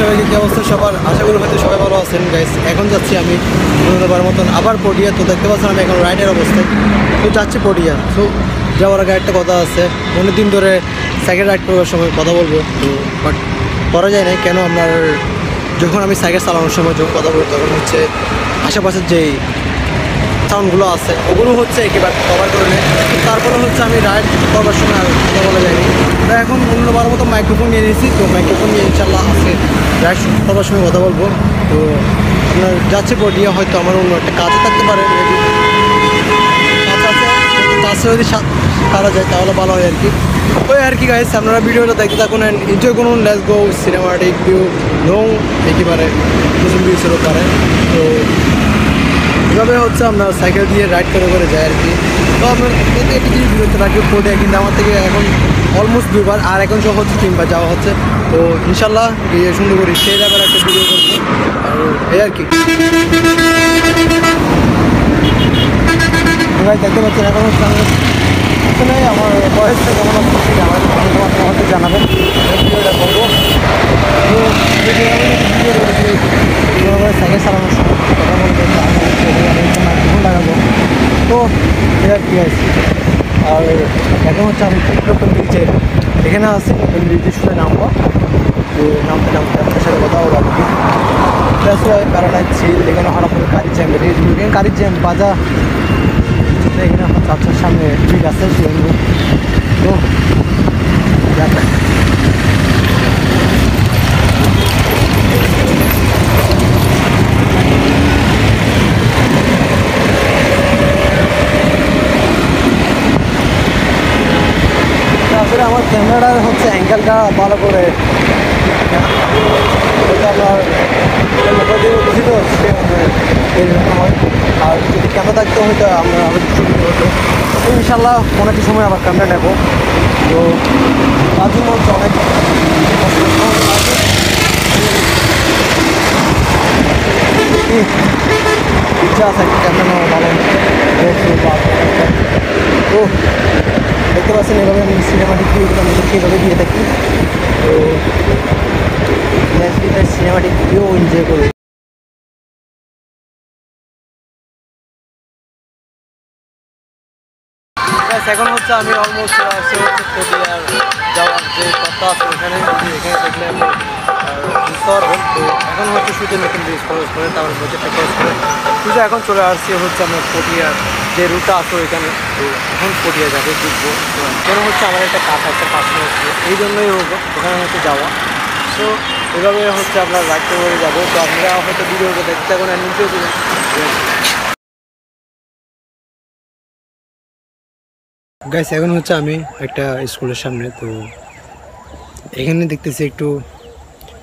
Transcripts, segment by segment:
সবাইকে কি অবস্থা, সবার আশা করি হয়তো সবাই ভালো আছেন। গাইস এখন যাচ্ছি আমি বার মতন আবার পটিয়া তো দেখতে পাচ্ছেন আমি এখন রাইডের অবস্থায়। তো যাচ্ছি পটিয়া। তো যাওয়ার আগে একটা কথা আছে অনেক দিন ধরে সাইকেল রাইড করবার সময় কথা বলব। তো বাট করা যায় না কেন আপনার যখন আমি সাইকেল চালানোর সময় যখন কথা বলব তখন হচ্ছে আশেপাশের যেই সাউন্ডগুলো আছে, ওগুলো হচ্ছে একেবারে কভার করে নেয়। তারপরে হচ্ছে আমি রাইড করবার সময় আর কথা বলা যায়নি। তো এখন অন্যবার মতো মাইক্রোফোন নিয়ে নিয়েছি, তো মাইক্রোফোন নিয়ে ইনশাল্লাহ আজকে রাইড করবার সময় কথা বলব। তো আপনার যাচ্ছে পটিয়া হয়তো আমার অন্য একটা কাজে থাকতে পারে। কাজ আছে কাজটা যদি সারা যায়, তাহলে ভালো হয় আর কি। ওই আর কি গাইছে আপনারা ভিডিওটা দেখতে থাকুন অ্যান্ড এনজয় করুন। Let's go cinematic view long একেবারে কিছু ভিউস হতে পারে তো এভাবে হচ্ছে আমরা সাইকেল দিয়ে রাইড করে করে যাই আর কি। তো আপনার এতে একটি জিনিস বিরক্ত রাখবে ফোটে কিন্তু আমার থেকে এখন অলমোস্ট দুবার আর এখন সব হচ্ছে তিনবার যাওয়া হচ্ছে। তো ইনশাল্লাহ গিয়ে সুন্দর করি সেই ব্যাপারে একটা ভিডিও করব। আর এই আর কি। দেখতে পাচ্ছেন, এখন হচ্ছে আমি আসলে আমার বয়সটা কেমন আছে আমার হয়তো জানাবেন ভিডিওটা করব। সাইকেল চালানোর সময় লাগাবো তো এটা কি আছে? আর এখন হচ্ছে আমি নতুন ব্রিজে এখানে আছি ব্রিজের শুনে নামবো। তো নামতে নামতে আপনার সাথে কথা বলো আর কি That's why প্যারালাইজ ছিল এখানে হঠাৎ করে গাড়ির জ্যাম বেরিয়ে জ্যাম বাজা এখানে আমার চাচার সামনে ঠিক আছে তো দেখা আসলে আমার ক্যামেরার হচ্ছে অ্যাঙ্গেলটা ভালো করে আপনার উঠেছি তো হয় আর যদি ক্যামেরা থাকতে হয়তো আমরা আবার ছবি হতো ইনশাল্লাহ কোনো একটা সময় আবার ক্যামেরা নেব। তো তার জন্য অনেক ইচ্ছা আছে একটা ক্যামেরা নেওয়া ভালো তো দেখতে পাচ্ছেন, এভাবে আমি সিনেমাটিক ভিউগুলো আমি কীভাবে দিয়ে থাকি। তো সিনেমাটিক ভিউ এনজয় করি Guys, এখন হচ্ছে আমি অলমোস্ট আসছে হচ্ছে পটিয়ার যাওয়ার যে কথা আছে যদি এখানে দেখলে বুঝতে এখন হচ্ছে শুধু নতুন ব্রিজ খরচ করে তারপর বজেটটা খরচ করে। শুধু এখন চলে আসছি হচ্ছে আমার পটিয়ার যে রুটটা আছে ওইখানে তো এখন পটিয়া যাবে তো কেন হচ্ছে আমার একটা কাজ আছে পাশে হচ্ছে এই জন্যই হোক ওখানে হচ্ছে যাওয়া। তো এভাবে হচ্ছে আপনার রাইড করে যাব। তো আপনারা হয়তো ভিডিওটা দেখতে এখন নিচেও দিবেন গাইস এখন হচ্ছে আমি একটা স্কুলের সামনে, তো এখানে দেখতেছি একটু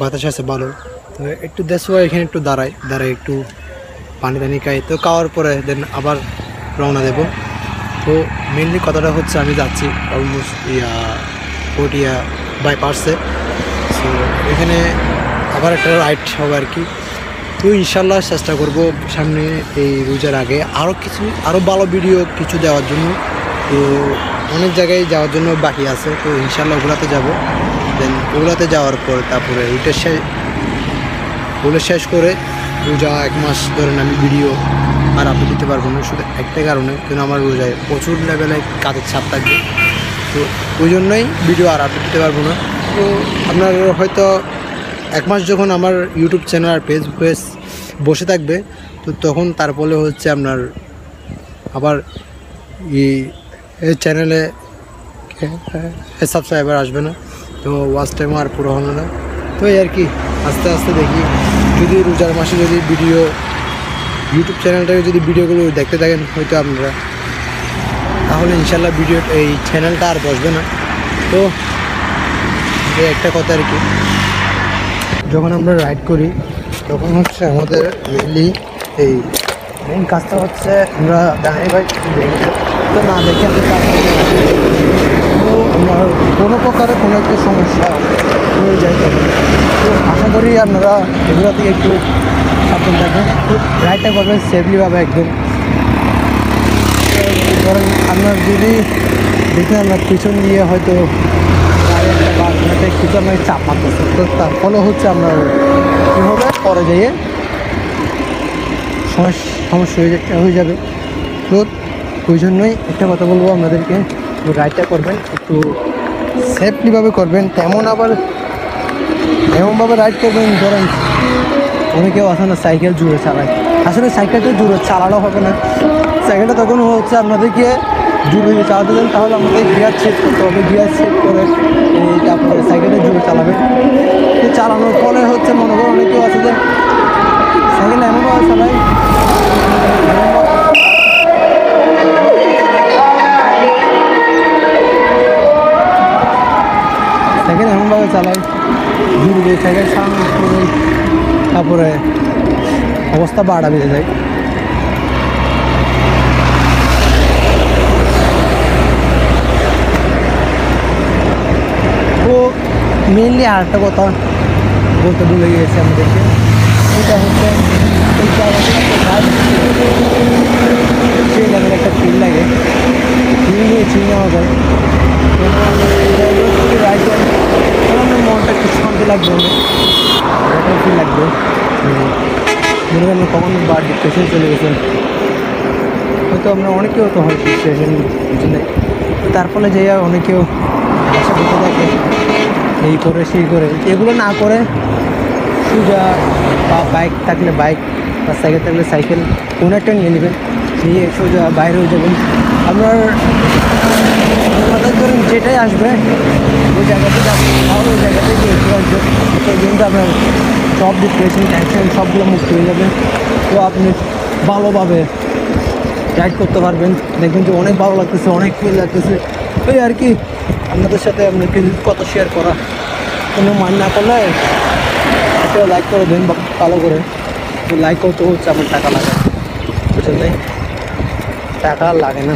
বাতাস আছে ভালো। তো একটু দেশো এখানে একটু দাঁড়াই দাঁড়াই একটু পানি টানি খাই। তো খাওয়ার পরে দেন আবার রওনা দেব। তো মেনলি কথাটা হচ্ছে আমি যাচ্ছি অলমোস্ট ইয়া, পটিয়া বাইপাসে সো এখানে আবার একটা রাইড হবে আর কি। তো ইনশাল্লাহ চেষ্টা করব সামনে এই রোজার আগে আরও কিছু আরও ভালো ভিডিও কিছু দেওয়ার জন্য। তো অনেক জায়গায় যাওয়ার জন্য বাকি আছে, তো ইনশাল্লাহ ওগুলাতে যাব। দেন ওগুলাতে যাওয়ার পর তারপরে ওইটা শেষ ওগুলো শেষ করে রোজা এক মাস ধরেন আমি ভিডিও আর আপলোড দিতে পারব না, শুধু একটা কারণে কিন্তু আমার রোজায় প্রচুর লেভেলে কাজের ছাপ থাকবে তো ওই জন্যই ভিডিও আর আপলোড দিতে পারব না। তো আপনার হয়তো এক মাস যখন আমার ইউটিউব চ্যানেল আর পেজ পেজ বসে থাকবে, তো তখন তারপরে হচ্ছে আপনার আবার এই এই চ্যানেলে সাবস্ক্রাইবার আসবে না, তো ওয়াচ টাইম আর পুরো হলো না। তো এই আর কি, আস্তে আস্তে দেখি। যদি রোজার মাসে যদি ভিডিও ইউটিউব চ্যানেলটাকে যদি ভিডিওগুলো দেখতে থাকেন, হয়তো আপনারা। তাহলে ইনশাল্লাহ ভিডিও এই চ্যানেলটা আর বসবে না। তো, এই একটা কথা আর কি। যখন আমরা রাইড করি, তখন হচ্ছে আমাদের মেনলি এই মেন কাজটা হচ্ছে আমরা দাঁড়িয়ে বাইক তো না, দেখে তো আমার কোনো প্রকারে কোনো একটা সমস্যা হয়ে যায় তো। আশা করি আপনারা এগুলো থেকে একটু সাবধান থাকবেন। তো রাইডটা করবেন সেফলিভাবে একদম। ধরেন আপনার যদি দেখেন আপনার পিছন দিয়ে হয়তো কিছু আপনাকে চাপ মারতেছে। তো তার ফলে হচ্ছে আপনার কী হবে? পরে যাইয়ে সমস্যা সমস্যা হয়ে যাবে। তো ওই জন্যই একটা কথা বলব আপনাদেরকে রাইডটা করবেন, একটু সেফলিভাবে করবেন। তেমন আবার এমনভাবে রাইড করবেন, ধরেন অনেকেও না সাইকেল জুড়ে চালায়। আসলে সাইকেলটা জুড়ে, চালানো হবে না। সাইকেলটা তখন হচ্ছে আপনাদেরকে জুড়ে যদি চালাতে দেন, তাহলে আমাদের গিয়ার চেক করতে হবে গিয়ার চেক করে তারপরে সাইকেলটা জুড়ে চালাবেন। তো চালানোর ফলে হচ্ছে মনে করো অনেকেও আছে যে সাইকেল এমনভাবে চালায় সাইকেল এমনভাবে চালায় জুড়ে সাইকেল চালানোর পরে তারপরে অবস্থা বাড়া বেড়ে যায় তো মেনলি আর একটা কথা বলতে ভুলে গিয়েছি আমাদেরকে সেটা হচ্ছে এই জায়গাটা একটা গাছ সেই লেভেলে একটা ফিল লাগে ফিল নিয়ে চিনে নেওয়া যায় রাইড আমার মনটা একটু শান্তি লাগবে? অনেক ফিল লাগবে। মনে করেন কখন বা ডিপ্রেশন চলে গেছেন হয়তো আমরা অনেকেও তো হয় ডিপ্রেশন তার ফলে যে অনেকেও বাসা বসে থাকে, এই করে সেই করে। এগুলো না করে সোজা বা বাইক থাকলে বাইক বা সাইকেল থাকলে সাইকেল কোনো একটা নিয়ে নেবেন। নিয়ে সোজা বাইরেও যাবেন। আপনার যেটাই আসবে, ওই জায়গাতে ওই জায়গাতে তো কিন্তু আপনার সব ডিপ্রেশন টেনশন সবগুলো মুক্ত হয়ে যাবে। তো আপনি ভালোভাবে রাইড করতে পারবেন। দেখবেন যে অনেক ভালো লাগতেছে, অনেক ফিল লাগতেছে। ওই আর কি, আপনাদের সাথে আপনাকে কত শেয়ার করা। কোনো মান না করলে একটা লাইক করে দেন বা ভালো করে। লাইক করতে হচ্ছে, আমার টাকা লাগে। বুঝলেন? টাকা লাগে না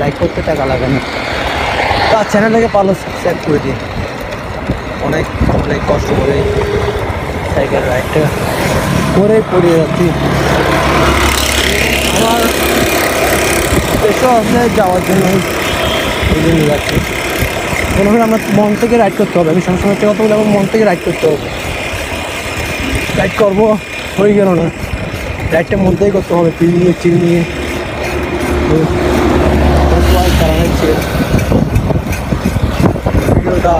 লাইক করতে টাকা লাগে না। তো আর চ্যানেলটাকে ভালো সাবস্ক্রাইব করে দিই অনেক অনেক কষ্ট করে সাইকেল রাইডটা করে পড়িয়ে যাচ্ছি। আমার পেশা আছে যাওয়ার জন্য জন্য যাচ্ছি। হয় আমার মন থেকে রাইড করতে হবে। আমি সবসময় একটা কথা বলে আমার মন থেকে রাইড করতে হবে। রাইড করব, হয়ে গেল না। রাইডটা মন থেকেই করতে হবে। পিল নিয়ে চিল নিয়ে কারণ হচ্ছে ভিডিওটা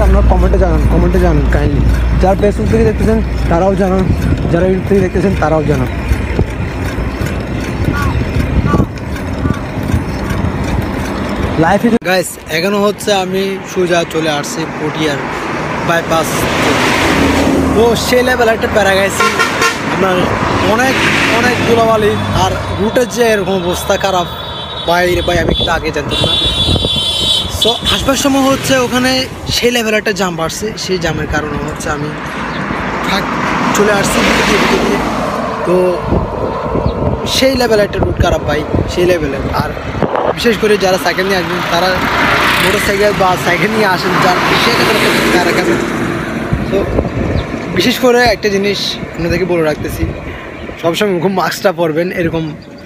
লাগছে আপনার কমেন্টে জানান কমেন্টে জানান কাইন্ডলি যারা ফেসবুক থেকে দেখতেছেন, তারাও জানান। যারা ইউটিউব থেকে দেখতেছেন, তারাও জানান। লাইফে গাইস এখনও হচ্ছে আমি সোজা চলে আসছি পটিয়ার বাইপাস তো সে লেভেল একটা প্যারা গেছি আপনার অনেক অনেক ধুলাবালি আর রুটের যে এরকম অবস্থা খারাপ বাইরে ভাই, আমি আগে জানতাম না। সো আসবার সময় হচ্ছে ওখানে সেই লেভেল একটা জাম বাড়ছে সেই জামের কারণে হচ্ছে আমি থাক, চলে আসছি তো সেই লেভেল একটা রুট খারাপ পাই সেই লেভেলের আর বিশেষ করে যারা সাইকেল নিয়ে আসবেন, তারা মোটর সাইকেল বা সাইকেল নিয়ে আসেন, যার তারা তো বিশেষ করে একটা জিনিস আপনাদেরকে বলে রাখতেছি, সবসময় মুখে মাস্কটা পরবেন, এরকম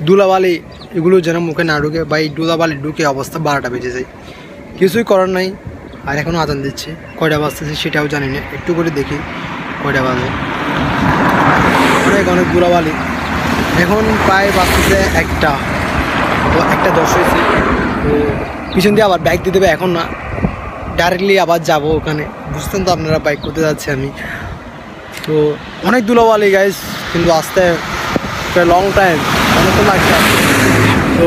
দুলাবালি এগুলো যেন মুখে না ঢুকে, বা এই দুলাবালি ঢুকে অবস্থা বারোটা বেজে যায়। কিছুই করার নাই। আর এখনও আদান দিচ্ছে। কয়টা বাজতেছে সেটাও জানি না। একটু করে দেখি কয়টা বাজে। অনেক অনেক এখন প্রায় বাজতেছে একটা। একটা দশ হয়েছে। তো পিছন দিয়ে আবার বাইক দিয়ে দেবে এখন না। ডাইরেক্টলি আবার যাব ওখানে। বুঝতেন তো আপনারা বাইক করতে যাচ্ছে আমি। তো অনেক দুলাবালি গাইস কিন্তু আসতে লং টাইম অনেকক্ষণ লাগছে। তো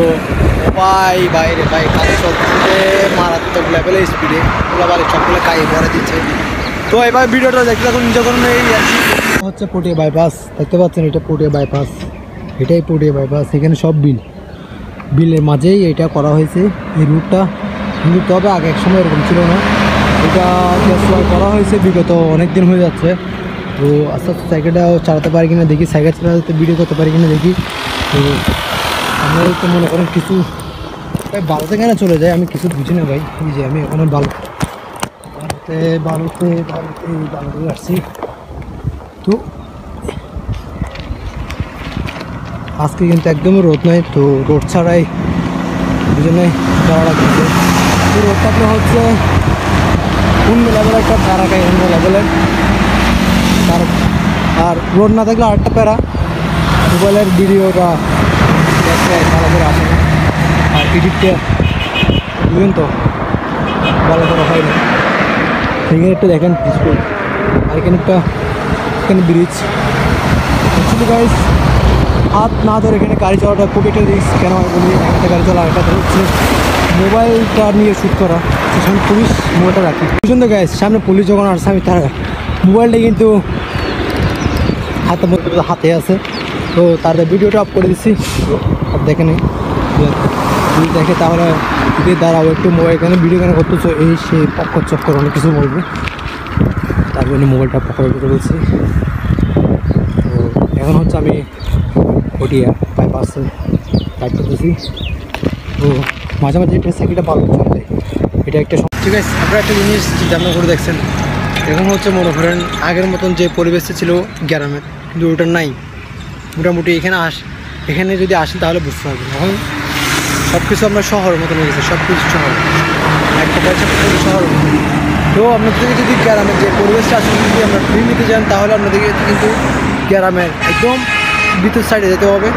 ভাই, বাইরে, ভাই, কাজ চলছে মারাত্মক লেভেলে স্পিডে দুলাবালি সবগুলো কাই ভরে দিচ্ছে। তো এবার ভিডিওটা দেখতে থাকুন যখন এই হচ্ছে পুটিয়া বাইপাস দেখতে পাচ্ছেন এটা পুটিয়া বাইপাস এটাই পুটিয়া বাইপাস এখানে সব বিল বিলের মাঝেই এটা করা হয়েছে, এই রুটটা কিন্তু তবে আগে এক সময় এরকম ছিল না। এটা করা হয়েছে, বিগত অনেক দিন হয়ে যাচ্ছে। তো আস্তে আস্তে সাইকেলটাও চালাতে পারি কিনা দেখি সাইকেল চালাতে ভিডিও করতে পারি কিনা দেখি। তো আমরা তো মনে করেন কিছু বালুতে কেন চলে যায়? আমি কিছু বুঝি না ভাই। এই যে আমি ওখানে বালু, বালুতে বালুতে বালুতে বালুতে আসছি। তো, আজকে কিন্তু একদমই রোদ নাই, তো রোদ ছাড়াই দুজনে যাওয়া লাগছে তো রোদ থাকলে হচ্ছে অন্য লেভেলের একটা প্যারা খাই অন্য লেভেলের আর আর রোড না থাকলে আরেকটা প্যারা মোবাইলের ভিডিওটা দেখতে ভালো করে আসে আর এডিটটা বুঝলেন তো ভালো করে হয় না এখানে একটু দেখেন স্কুল আর এখানে একটা, এখানে ব্রিজ অ্যাকচুয়ালি গাইস হাত না ধরে এখানে গাড়ি চালাটা খুব একটা রিস্ক কেন আমি বলি একটা গাড়ি চালা একটা হচ্ছে মোবাইলটা নিয়ে শ্যুট করা। সেখানে পুলিশ মোবাইলটা রাখি। তো গাইস সামনে পুলিশ যখন আসছে আমি তার মোবাইলটা কিন্তু হাতে হাতে আছে। তো তার ভিডিওটা অফ করে দিচ্ছি দেখে নেই দেখে তাহলে যদি দাঁড়াও, একটু মোবাইল এখানে ভিডিও কেন করতেছো, এই সে পক্কর চক্কর অনেক কিছু বলবে। তার জন্য মোবাইলটা পকড়ে করে বলছি তো এখন হচ্ছে আমি পটিয়া বাইপাসে রাইড করতেছি। তো মাঝে মাঝে এটা সাইকেলটা ভালো চলে এটা একটা ঠিক আছে, আপনারা একটা জিনিস ভাবনা করে দেখছেন। এখন হচ্ছে মনে করেন আগের মতন যে পরিবেশটা ছিল গ্রামের কিন্তু ওটা নাই। মোটামুটি এখানে আস, এখানে যদি আসেন তাহলে বুঝতে পারবেন। এখন সব কিছু আমরা শহরের মতো হয়ে গেছে সব কিছু শহর। একটা পয়সা শহর তো আপনাদেরকে যদি গ্রামের যে পরিবেশটা আছে যদি আমরা ফ্রি নিতে যান তাহলে আপনাদেরকে কিন্তু গ্রামের একদম ভিতর সাইডে যেতে হবে।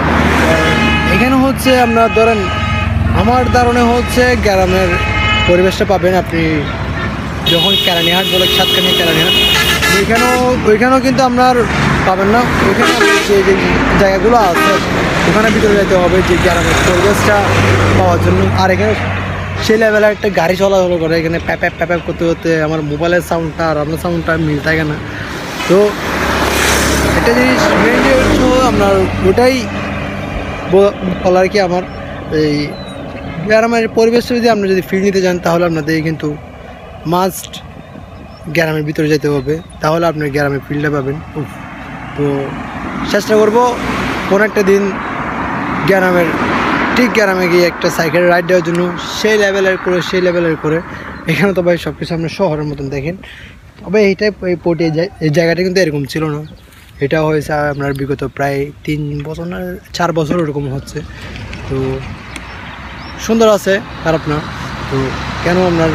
এখানে হচ্ছে আপনার ধরেন, আমার ধারণে হচ্ছে গ্রামের পরিবেশটা পাবেন আপনি যখন কেরানিহাট বলে সাতখানি কেরানিহাট। ওইখানেও ওইখানেও কিন্তু আপনার পাবেন না। ওইখানে যে যে জায়গাগুলো আছে, ওখানে ভিতরে যেতে হবে, যে গ্রামের পরিবেশটা পাওয়ার জন্য। আর এখানে সেই লেভেলে একটা গাড়ি চলাচল করে, এখানে প্যাপ প্যাপ প্যাপ করতে করতে আমার মোবাইলের সাউন্ডটা আর আপনার সাউন্ডটা মিল থাকে না। তো একটা জিনিস মেনলি হচ্ছে আপনার, ওটাই বলার কি আমার, এই গ্রামের পরিবেশটা যদি আপনি যদি ফিল নিতে চান, তাহলে আপনাদের কিন্তু মাস্ট গ্রামের ভিতরে যেতে হবে। তাহলে আপনি গ্রামের ফিল্ডটা পাবেন। তো চেষ্টা করব কোনো একটা দিন গ্রামের ঠিক গ্রামে গিয়ে একটা সাইকেল রাইড দেওয়ার জন্য, সেই লেভেলের করে, সেই লেভেলের করে। এখানে তো ভাই সব কিছু আপনার শহরের মতন দেখেন। তবে এইটাই এই পোর্টে এই জায়গাটা কিন্তু এরকম ছিল না। এটা হয়েছে আপনার বিগত প্রায় তিন বছর না, চার বছর ওরকম হচ্ছে। তো সুন্দর আছে, খারাপ না। তো কেন আপনার,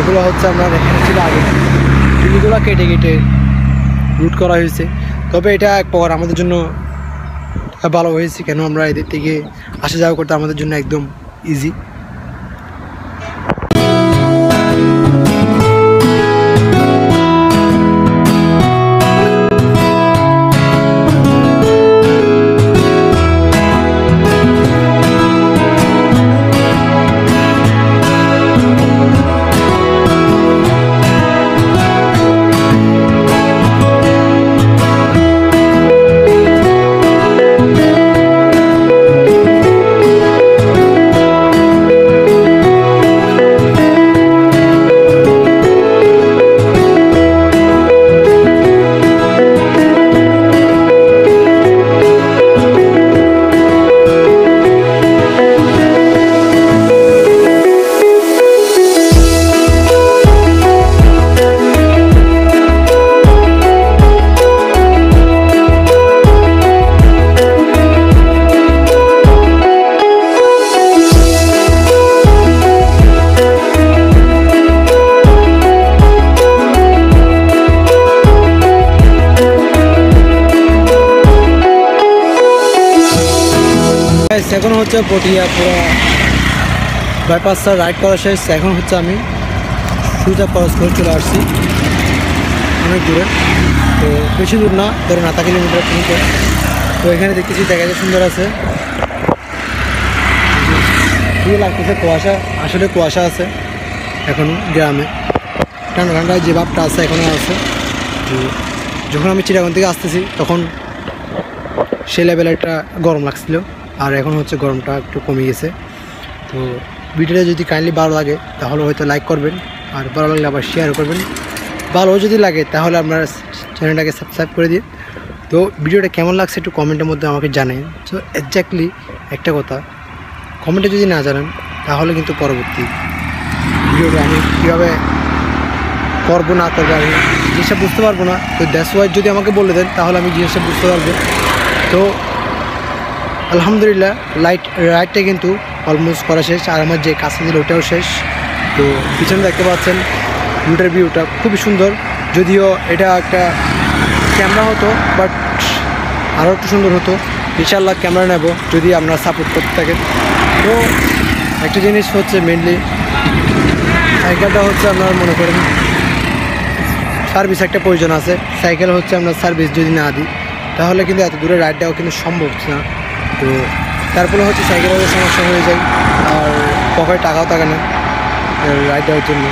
এগুলো হচ্ছে আপনার এখানে ছিল আগে। ট্রিগুলো কেটে কেটে রুট করা হয়েছে। তবে এটা এক প্রকার আমাদের জন্য ভালো হয়েছে। কেন আমরা এদের থেকে আসা যাওয়া করতে আমাদের জন্য একদম ইজি এখন হচ্ছে পটিয়া, পুরো বাইপাসটা রাইড করা শেষ। এখন হচ্ছে আমি আপ ক্রস করে চলে আসছি। অনেক দূরে। তো বেশি দূর না, ধরেন আধা কিলোমিটার কিন্তু তো এখানে দেখতেছি দেখা যায় সুন্দর আছে। খুবই লাগতেছে কুয়াশা। আসলে কুয়াশা আছে এখনও গ্রামে। ঠান্ডা ঠান্ডায় যে ভাবটা আছে এখনও আছে। তো যখন আমি চিড়াগন থেকে আসতেছি, তখন সেই লেভেলে একটা গরম লাগছিল। আর এখন হচ্ছে গরমটা একটু কমে গেছে। তো ভিডিওটা যদি কাইন্ডলি ভালো লাগে, তাহলে হয়তো লাইক করবেন, আর ভালো লাগলে আবার শেয়ার করবেন। ভালো যদি লাগে, তাহলে আপনারা চ্যানেলটাকে সাবস্ক্রাইব করে দিন। তো ভিডিওটা কেমন লাগছে একটু কমেন্টের মধ্যে আমাকে জানান সো এক্স্যাক্টলি একটা কথা কমেন্টে যদি না জানান, তাহলে কিন্তু পরবর্তী ভিডিওটা আমি কীভাবে করব, না করব, আমি জিনিসটা বুঝতে পারব না। তো দ্যাটস ওয়াইজ যদি আমাকে বলে দেন, তাহলে আমি জিনিসটা বুঝতে পারব। তো আলহামদুলিল্লাহ লাইট রাইডটা কিন্তু অলমোস্ট করা শেষ, আর আমার যে কাছে দিল ওটাও শেষ। তো পিছনে দেখতে পাচ্ছেন রুটের ভিউটা খুবই সুন্দর। যদিও এটা একটা ক্যামেরা হতো বাট আরও একটু সুন্দর হতো। ইনশাল্লাহ ক্যামেরা নেব, যদি আপনারা সাপোর্ট করতে থাকেন। তো একটা জিনিস হচ্ছে মেনলি সাইকেলটা হচ্ছে আপনার মনে করেন সার্ভিস একটা প্রয়োজন আছে। সাইকেল হচ্ছে আপনার সার্ভিস যদি না দিই, তাহলে কিন্তু এত দূরে রাইড দেওয়া কিন্তু সম্ভব না। তো তারপরে হচ্ছে সাইকেলের সমস্যা হয়ে যায়, আর পকেটে টাকাও থাকে না রাইড দেওয়ার জন্য।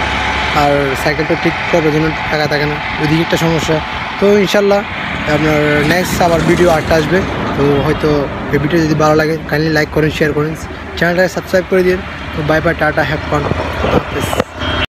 আর সাইকেলটা ঠিক করার জন্য টাকা থাকে না, ওইদিকে একটা সমস্যা। তো ইনশাল্লাহ আপনার নেক্সট আবার ভিডিও আটটা আসবে, তো হয়তো এই ভিডিও যদি ভালো লাগে কাইন্ডলি লাইক করেন শেয়ার করেন। চ্যানেলটাকে সাবস্ক্রাইব করে দিন। তো বাই বাই টাটা হ্যাভ কন